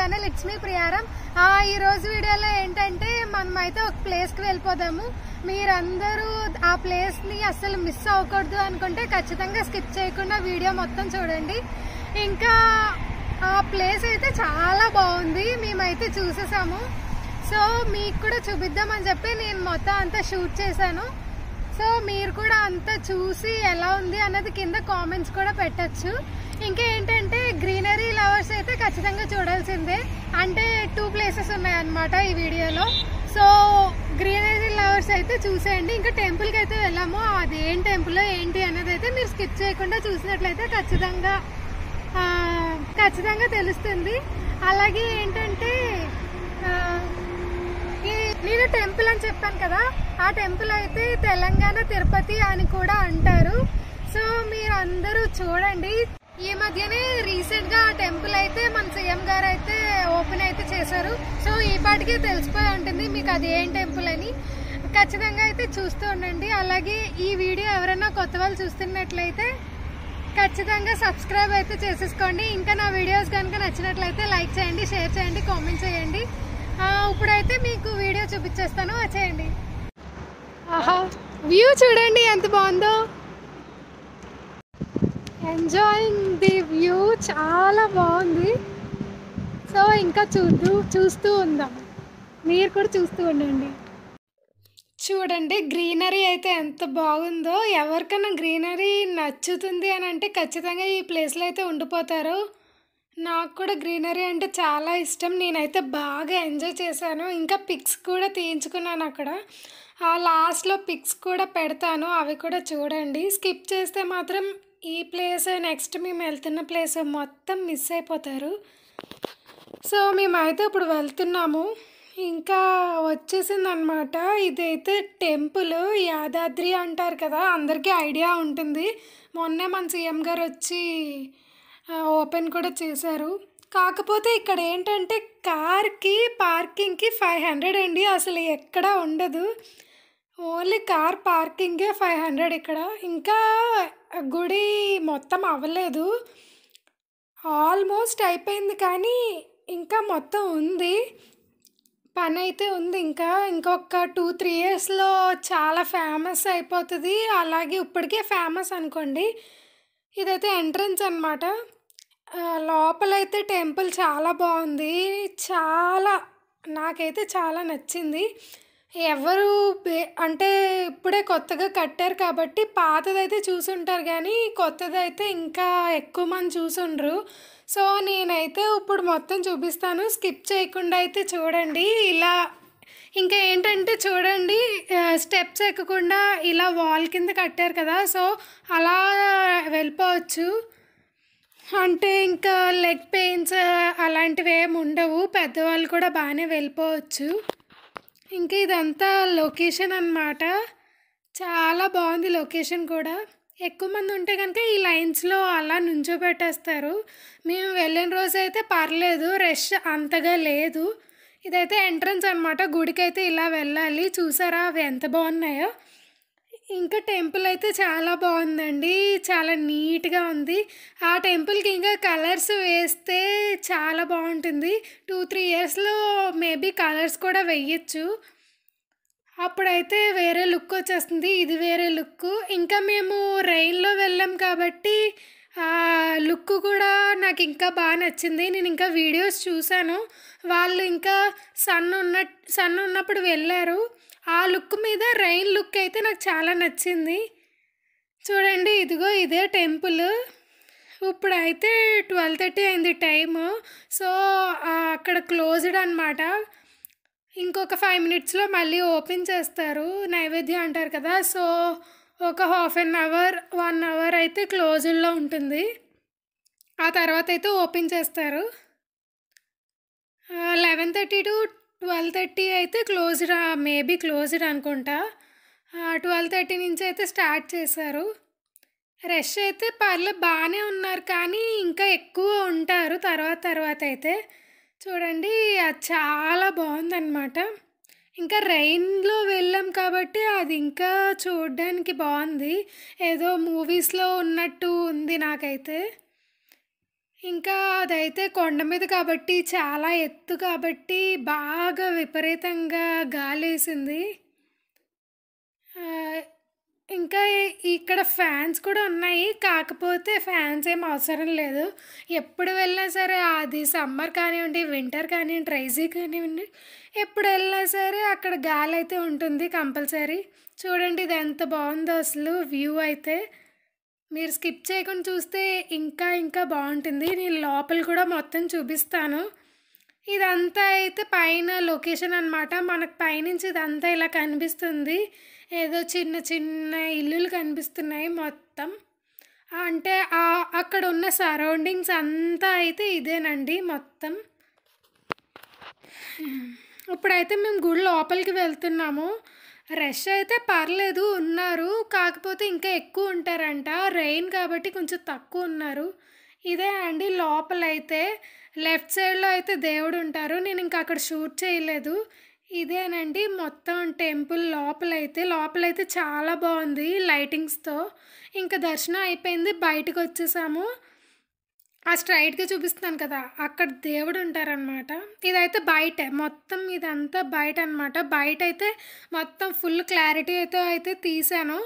Channel it's me ప్రియారం ఈ రోజు వీడియోలో ఏంటంటే మనం అయితే ఒక ప్లేస్కి వెళ్ళిపోదాము. మీరందరూ ఆ ప్లేస్ని అస్సలు మిస్ అవ్వకూడదు అనుకుంటే ఖచ్చితంగా స్కిప్ చేయకుండా వీడియో మొత్తం చూడండి. ఇంకా ఆ ప్లేస్ అయితే చాలా బాగుంది. మేమైతే చూసేసాము. సో మీకు కూడా చూపిద్దామని చెప్పి నేను మొత్తం అంతా షూట్ చేశాను. సో మీరు కూడా అంతా చూసి ఎలా ఉంది అన్నది కింద కామెంట్స్ కూడా పెట్టచ్చు. ఇంకా ఏంటంటే గ్రీనరీ ఖచ్చితంగా చూడాల్సిందే. అంటే టూ ప్లేసెస్ ఉన్నాయన్నమాట ఈ వీడియోలో. సో గ్రీనరీ లవర్స్ అయితే చూసేయండి. ఇంకా టెంపుల్కి అయితే వెళ్ళాము. అది ఏం టెంపుల్ ఏంటి అనేది అయితే మీరు స్కిప్ చేయకుండా చూసినట్లయితే ఖచ్చితంగా ఖచ్చితంగా తెలుస్తుంది. అలాగే ఏంటంటే ఈ నేను టెంపుల్ అని చెప్పాను కదా ఆ టెంపుల్ అయితే తెలంగాణ తిరుపతి అని కూడా అంటారు. సో మీరు అందరూ చూడండి. ఈ మధ్యనే రీసెంట్గా ఆ టెంపుల్ అయితే మన సీఎం గారు అయితే ఓపెన్ అయితే చేశారు. సో ఈ పాటికే తెలిసిపోయి ఉంటుంది మీకు అది ఏం టెంపుల్ అని. ఖచ్చితంగా అయితే చూస్తూ ఉండండి. అలాగే ఈ వీడియో ఎవరైనా కొత్త వాళ్ళు చూస్తున్నట్లయితే ఖచ్చితంగా సబ్స్క్రైబ్ అయితే చేసేసుకోండి. ఇంకా నా వీడియోస్ కనుక నచ్చినట్లయితే లైక్ చేయండి షేర్ చేయండి కామెంట్ చేయండి. ఇప్పుడైతే మీకు వీడియో చూపించేస్తాను. వచ్చేయండి ఆహా వ్యూ చూడండి ఎంత బాగుందో. ఎంజాయింగ్ ది వ్యూ చాలా బాగుంది. సో ఇంకా చూద్దు చూస్తూ ఉందాం. మీరు కూడా చూస్తూ ఉండండి. చూడండి గ్రీనరీ అయితే ఎంత బాగుందో. ఎవరికైనా గ్రీనరీ నచ్చుతుంది అని అంటే ఖచ్చితంగా ఈ ప్లేస్లో అయితే ఉండిపోతారు. నాకు కూడా గ్రీనరీ అంటే చాలా ఇష్టం. నేనైతే బాగా ఎంజాయ్ చేశాను. ఇంకా పిక్స్ కూడా తీయించుకున్నాను అక్కడ. ఆ లాస్ట్లో పిక్స్ కూడా పెడతాను. అవి కూడా చూడండి. స్కిప్ చేస్తే మాత్రం ఈ ప్లేస్ నెక్స్ట్ మేము వెళ్తున్న ప్లేస్ మొత్తం మిస్ అయిపోతారు. సో మేమైతే ఇప్పుడు వెళ్తున్నాము. ఇంకా వచ్చేసిందనమాట ఇదైతే టెంపుల్ యాదాద్రి అంటారు కదా అందరికీ ఐడియా ఉంటుంది. మొన్నే మన సీఎం గారు వచ్చి ఓపెన్ కూడా చేశారు. కాకపోతే ఇక్కడ ఏంటంటే కార్కి పార్కింగ్కి ఫైవ్ హండ్రెడ్ అండి. అసలు ఎక్కడ ఉండదు. ఓన్లీ కార్ పార్కింగే ఫైవ్ హండ్రెడ్ ఇక్కడ. ఇంకా గుడి మొత్తం అవ్వలేదు. ఆల్మోస్ట్ అయిపోయింది కానీ ఇంకా మొత్తం ఉంది. పని అయితే ఉంది. ఇంకా ఇంకొక టూ త్రీ ఇయర్స్లో చాలా ఫేమస్ అయిపోతుంది. అలాగే ఇప్పటికే ఫేమస్ అనుకోండి. ఇదైతే ఎంట్రన్స్ అనమాట లోపలైతే టెంపుల్ చాలా బాగుంది. చాలా నాకైతే చాలా నచ్చింది. ఎవరు అంటే ఇప్పుడే కొత్తగా కట్టారు కాబట్టి పాతదైతే చూసుంటారు కానీ కొత్తదైతే ఇంకా ఎక్కువ మంది చూసుండ్రు. సో నేనైతే ఇప్పుడు మొత్తం చూపిస్తాను. స్కిప్ చేయకుండా అయితే చూడండి. ఇలా ఇంకా ఏంటంటే చూడండి స్టెప్స్ ఎక్కకుండా ఇలా వాల్ కింద కట్టారు కదా సో అలా వెళ్ళిపోవచ్చు. అంటే ఇంకా లెగ్ పెయిన్స్ అలాంటివి ఏమి ఉండవు. పెద్దవాళ్ళు కూడా బాగానే వెళ్ళిపోవచ్చు. ఇంకా ఇదంతా లొకేషన్ అన్నమాట. చాలా బాగుంది లొకేషన్ కూడా. ఎక్కువ మంది ఉంటే కనుక ఈ లైన్స్లో అలా నుంచోబెట్టేస్తారు. మేము వెళ్ళిన రోజు అయితే పర్లేదు రష్ అంతగా లేదు. ఇదైతే ఎంట్రన్స్ అనమాట గుడికి అయితే ఇలా వెళ్ళాలి. చూసారా అవి ఎంత బాగున్నాయో. ఇంకా టెంపుల్ అయితే చాలా బాగుందండి. చాలా నీట్గా ఉంది. ఆ టెంపుల్కి ఇంకా కలర్స్ వేస్తే చాలా బాగుంటుంది. టూ త్రీ ఇయర్స్లో మేబీ కలర్స్ కూడా వెయ్యొచ్చు అప్పుడైతే వేరే లుక్ వచ్చేస్తుంది. ఇది వేరే లుక్. ఇంకా మేము రైల్లో వెళ్ళాం కాబట్టి ఆ లుక్ కూడా నాకు ఇంకా బాగా నచ్చింది. నేను ఇంకా వీడియోస్ చూశాను. వాళ్ళు ఇంకా సన్ ఉన్న సన్ ఉన్నప్పుడు వెళ్ళారు. ఆ లుక్ మీద రైన్ లుక్ అయితే నాకు చాలా నచ్చింది. చూడండి ఇదిగో ఇదే టెంపుల్. ఇప్పుడు అయితే ట్వెల్వ్ థర్టీ అయింది టైము. సో అక్కడ క్లోజ్డ్ అనమాట ఇంకొక ఫైవ్ మినిట్స్లో మళ్ళీ ఓపెన్ చేస్తారు. నైవేద్యం అంటారు కదా సో ఒక half an hour one hour అయితే క్లోజ్డ్లో ఉంటుంది. ఆ తర్వాత అయితే ఓపెన్ చేస్తారు. Eleven thirty to twelve thirty అయితే క్లోజ్డ్ మేబీ క్లోజ్డ్ అనుకుంటా. ట్వెల్వ్ థర్టీ నుంచి అయితే స్టార్ట్ చేశారు. రష్ అయితే పర్లే బాగానే ఉన్నారు కానీ ఇంకా ఎక్కువ ఉంటారు తర్వాత తర్వాత అయితే. చూడండి అది చాలా బాగుందన్నమాట. ఇంకా రైన్లో వెళ్ళాం కాబట్టి అది ఇంకా చూడడానికి బాగుంది. ఏదో మూవీస్లో ఉన్నట్టు ఉంది నాకైతే. ఇంకా అదైతే కొండ మీద కాబట్టి చాలా ఎత్తు కాబట్టి బాగా విపరీతంగా గాలేసింది. ఇంకా ఇక్కడ ఫ్యాన్స్ కూడా ఉన్నాయి. కాకపోతే ఫ్యాన్స్ ఏం అవసరం లేదు. ఎప్పుడు వెళ్ళినా సరే అది సమ్మర్ కానివ్వండి వింటర్ కానివ్వండి రైజీ కానివ్వండి ఎప్పుడు వెళ్ళినా సరే అక్కడ గాలి అయితే ఉంటుంది కంపల్సరీ. చూడండి ఇది ఎంత బాగుందో అసలు వ్యూ అయితే. మీరు స్కిప్ చేయకుండా చూస్తే ఇంకా ఇంకా బాగుంటుంది. నేను లోపల కూడా మొత్తం చూపిస్తాను. ఇదంతా అయితే పైన లొకేషన్ అన్నమాట. మనకు పైనుంచి ఇదంతా ఇలా కనిపిస్తుంది. ఏదో చిన్న చిన్న ఇల్లులు కనిపిస్తున్నాయి మొత్తం. అంటే అక్కడ ఉన్న సరౌండింగ్స్ అంతా అయితే ఇదేనండి మొత్తం. ఇప్పుడైతే మేము గుడి లోపలికి వెళ్తున్నాము. రష్ అయితే పర్లేదు ఉన్నారు. కాకపోతే ఇంకా ఎక్కువ ఉంటారంట. రెయిన్ కాబట్టి కొంచెం తక్కువ ఉన్నారు. ఇదే అండి లోపలైతే లెఫ్ట్ సైడ్లో అయితే దేవుడు ఉంటారు. నేను ఇంకా అక్కడ షూట్ చేయలేదు. ఇదేనండి మొత్తం టెంపుల్ లోపలైతే లోపలైతే చాలా బాగుంది లైటింగ్స్తో. ఇంకా దర్శనం అయిపోయింది బయటకు వచ్చేసాము ఆ స్ట్రైట్గా చూపిస్తున్నాను కదా అక్కడ దేవుడు ఉంటారనమాట ఇదైతే బయట మొత్తం ఇదంతా బయట అనమాట బయట అయితే మొత్తం ఫుల్ క్లారిటీ అయితే అయితే తీసాను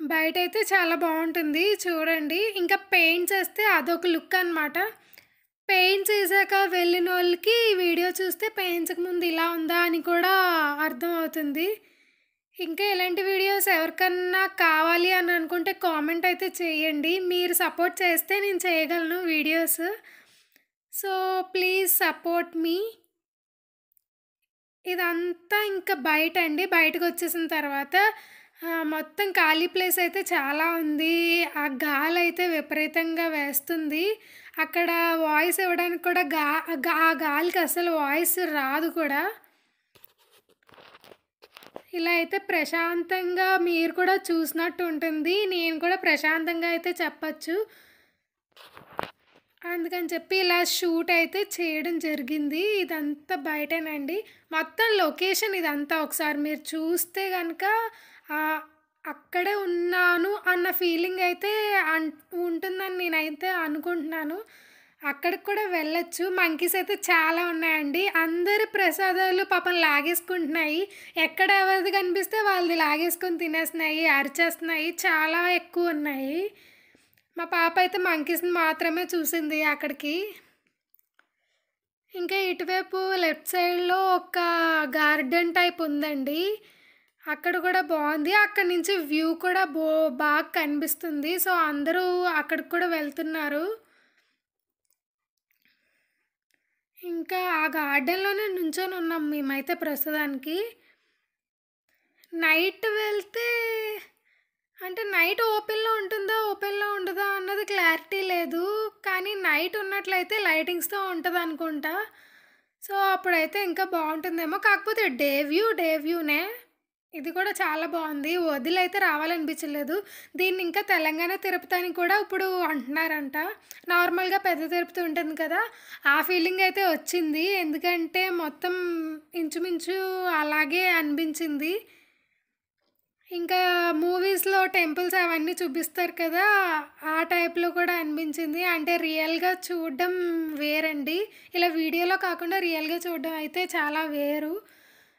బయట అయితే చాలా బాగుంటుంది చూడండి. ఇంకా పెయింట్స్ వేస్తే అదొక లుక్ అనమాట పెయింట్ చేసాక వెళ్ళిన వాళ్ళకి వీడియో చూస్తే పెయింట్స్కి ముందు ఇలా ఉందా అని కూడా అర్థం అవుతుంది ఇంకా ఇలాంటి వీడియోస్ ఎవరికన్నా కావాలి అని అనుకుంటే కామెంట్ అయితే చేయండి. మీరు సపోర్ట్ చేస్తే నేను చేయగలను videos. So please support me. ఇదంతా ఇంకా బయట అండి. బయటకు వచ్చేసిన తర్వాత మొత్తం ఖాళీ ప్లేస్ అయితే చాలా ఉంది. ఆ గాలి అయితే విపరీతంగా వేస్తుంది. అక్కడ వాయిస్ ఇవ్వడానికి కూడా గా- ఆ గాలికి అసలు వాయిస్ రాదు కూడా. ఇలా అయితే ప్రశాంతంగా మీరు కూడా చూసినట్టు ఉంటుంది నేను కూడా ప్రశాంతంగా అయితే చెప్పచ్చు. అందుకని చెప్పి ఇలా షూట్ అయితే చేయడం జరిగింది. ఇదంతా బయటేనండి. మొత్తం లొకేషన్ ఇదంతా ఒకసారి మీరు చూస్తే కనుక అక్కడే ఉన్నాను అన్న ఫీలింగ్ అయితే అన్ ఉంటుందని నేనైతే అనుకుంటున్నాను. అక్కడికి కూడా వెళ్ళొచ్చు. మంకీస్ అయితే చాలా ఉన్నాయండి. అందరి ప్రసాదాలు పాపం లాగేసుకుంటున్నాయి. ఎక్కడ ఎవరిది కనిపిస్తే వాళ్ళది లాగేసుకొని తినేస్తున్నాయి అరిచేస్తున్నాయి. చాలా ఎక్కువ ఉన్నాయి. మా పాప అయితే మంకీస్ని మాత్రమే చూసింది అక్కడికి. ఇంకా ఇటువైపు లెఫ్ట్ సైడ్లో ఒక గార్డెన్ టైప్ ఉందండి. అక్కడ కూడా బాగుంది. అక్కడ నుంచి వ్యూ కూడా బో బాగా కనిపిస్తుంది. సో అందరూ అక్కడికి కూడా వెళ్తున్నారు. ఇంకా ఆ గార్డెన్లోనే నుంచొని ఉన్నాం మేమైతే ప్రస్తుతానికి. నైట్ వెళ్తే అంటే నైట్ ఓపెన్లో ఉంటుందా ఓపెన్లో ఉండదా అన్నది క్లారిటీ లేదు. కానీ నైట్ ఉన్నట్లయితే లైటింగ్స్తో ఉంటుంది అనుకుంటా సో అప్పుడైతే ఇంకా బాగుంటుందేమో. కాకపోతే డే వ్యూ డే వ్యూనే ఇది కూడా చాలా బాగుంది. వదిలైతే రావాలనిపించలేదు. దీన్ని ఇంకా తెలంగాణ తిరుపతి అని కూడా ఇప్పుడు అంటున్నారంట. నార్మల్గా పెద్ద తిరుపతి ఉంటుంది కదా ఆ ఫీలింగ్ అయితే వచ్చింది. ఎందుకంటే మొత్తం ఇంచుమించు అలాగే అనిపించింది. ఇంకా మూవీస్లో టెంపుల్స్ అవన్నీ చూపిస్తారు కదా ఆ టైప్లో కూడా అనిపించింది. అంటే రియల్గా చూడడం వేరండి. ఇలా వీడియోలో కాకుండా రియల్గా చూడడం అయితే చాలా వేరు.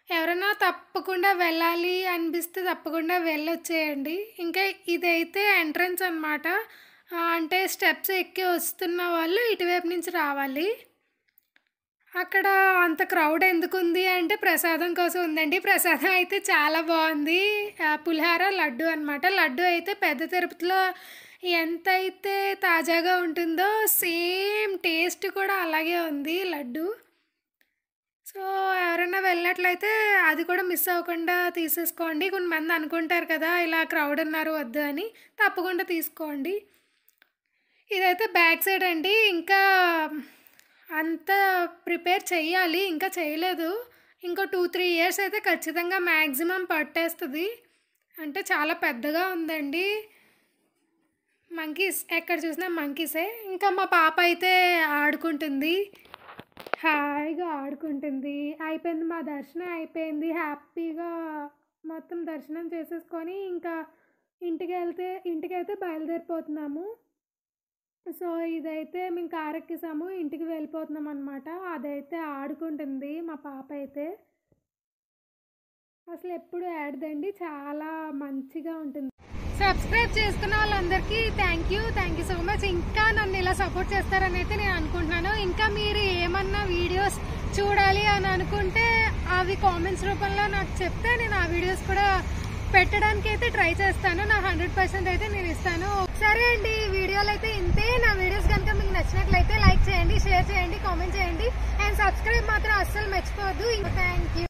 ఎవరైనా తప్పకుండా వెళ్ళాలి అనిపిస్తే తప్పకుండా వెళ్ళొచ్చేయండి. ఇంకా ఇదైతే ఎంట్రన్స్ అనమాట అంటే స్టెప్స్ ఎక్కి వస్తున్న వాళ్ళు ఇటువైపు నుంచి రావాలి. అక్కడ అంత క్రౌడ్ ఎందుకు ఉంది అంటే ప్రసాదం కోసం ఉందండి. ప్రసాదం అయితే చాలా బాగుంది. పులిహార లడ్డు అనమాట లడ్డు అయితే పెద్ద తిరుపతిలో ఎంత అయితే తాజాగా ఉంటుందో సేమ్ టేస్ట్ కూడా అలాగే ఉంది లడ్డు. సో ఎవరైనా వెళ్ళినట్లయితే అది కూడా మిస్ అవ్వకుండా తీసేసుకోండి. కొంతమంది అనుకుంటారు కదా ఇలా క్రౌడ్ ఉన్నారు వద్దు అని. తప్పకుండా తీసుకోండి. ఇదైతే బ్యాక్ సైడ్ అండి. ఇంకా అంత ప్రిపేర్ చేయాలి ఇంకా చేయలేదు. ఇంకో టూ త్రీ ఇయర్స్ అయితే ఖచ్చితంగా మ్యాక్సిమం పట్టేస్తుంది. అంటే చాలా పెద్దగా ఉందండి. మంకీస్ ఎక్కడ చూసినా మంకీసే. ఇంకా మా పాప అయితే ఆడుకుంటుంది. హాయిగా ఆడుకుంటుంది. అయిపోయింది మా దర్శనం అయిపోయింది. హ్యాపీగా మొత్తం దర్శనం చేసేసుకొని ఇంకా ఇంటికి వెళ్తే ఇంటికి అయితే బయలుదేరిపోతున్నాము. సో ఇదైతే మేము కారెక్కిసాము ఇంటికి వెళ్ళిపోతున్నాం అనమాట అదైతే ఆడుకుంటుంది మా పాప అయితే. అసలు ఎప్పుడు ఆడదండి చాలా మంచిగా ఉంటుంది. సబ్స్క్రైబ్ చేసుకున్న వాళ్ళందరికీ thank you thank you so much ఇంకా నన్ను ఇలా సపోర్ట్ చేస్తారని అయితే నేను అనుకుంటున్నాను. ఇంకా మీరు ఏమన్నా వీడియోస్ చూడాలి అని అనుకుంటే అవి కామెంట్స్ రూపంలో నాకు చెప్తే నేను ఆ వీడియోస్ కూడా పెట్టడానికి అయితే ట్రై చేస్తాను. నా హండ్రెడ్ పర్సెంట్ అయితే నేను ఇస్తాను. సరే అండి ఈ వీడియోలు అయితే ఇంతే. నా వీడియోస్ కనుక మీకు నచ్చినట్లయితే లైక్ చేయండి షేర్ చేయండి కామెంట్ చేయండి. అండ్ సబ్స్క్రైబ్ మాత్రం అస్సలు మర్చిపోవద్దు. Thank you